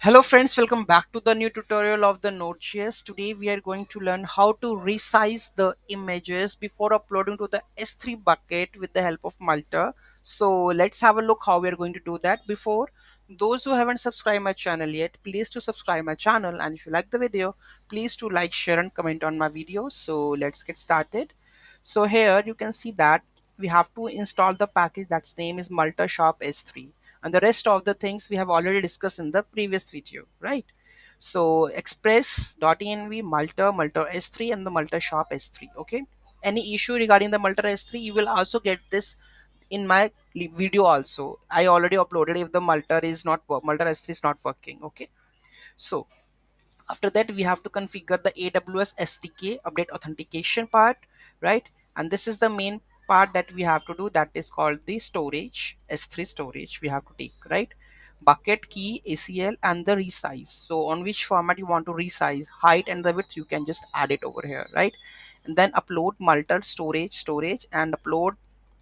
Hello friends, welcome back to the new tutorial of the Node.js. Today we are going to learn how to resize the images before uploading to the S3 bucket with the help of Multer. So let's have a look how we are going to do that. Before those who haven't subscribed my channel yet, please to subscribe my channel and if you like the video, please to like, share and comment on my video. So let's get started. So here you can see that we have to install the package that's name is Multer-sharp S3 and the rest of the things we have already discussed in the previous video right? So express.env multer multer s3 and the multer sharp s3 okay? Any issue regarding the multer s3 you will also get this in my video also. I already uploaded if the multer is not multer s3 is not working okay? So after that we have to configure the aws sdk update authentication part right? And this is the main part that we have to do that is called the storage s3 storage we have to take right? Bucket key acl and the resize. So on which format you want to resize height and the width you can just add it over here right? And then upload multiple storage storage and upload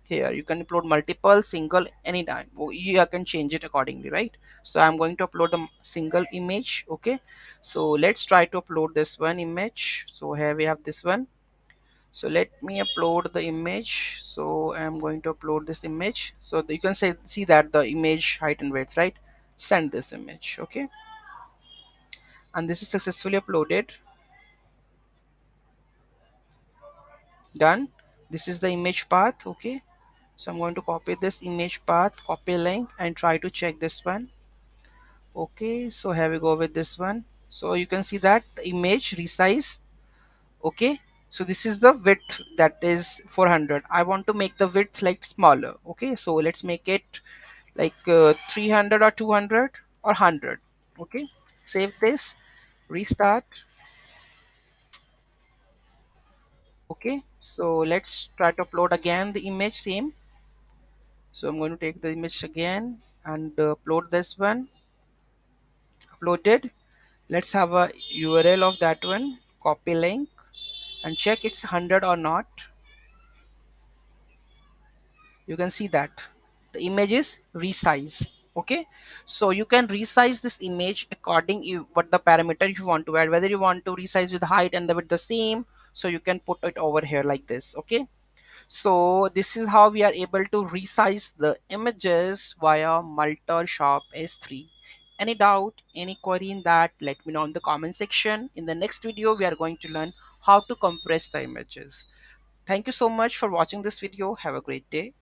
here. You can upload multiple single anytime. You can change it accordingly right? So i'm going to upload the single image okay? So let's try to upload this one image. So here we have this one so let me upload the image. So i'm going to upload this image. So you can say see that the image height and width right? Send this image okay? And this is successfully uploaded. Done. This is the image path okay? So i'm going to copy this image path copy link and try to check this one. Okay so here we go with this one. So you can see that the image resize okay so this is the width that is 400 i want to make the width like smaller. Okay so let's make it like uh, 300 or 200 or 100 okay save this restart. Okay so let's try to upload again the image same. So i'm going to take the image again and uh, upload this one. Uploaded. Let's have a url of that one copy link and check it's 100 or not. You can see that. The image is resize okay? So you can resize this image according you what the parameter you want to add. Whether you want to resize with height and the with the same so you can put it over here like this okay? So this is how we are able to resize the images via Multer-sharp S3. Any doubt, any query in that, let me know in the comment section. In the next video, we are going to learn how to compress the images. Thank you so much for watching this video. Have a great day.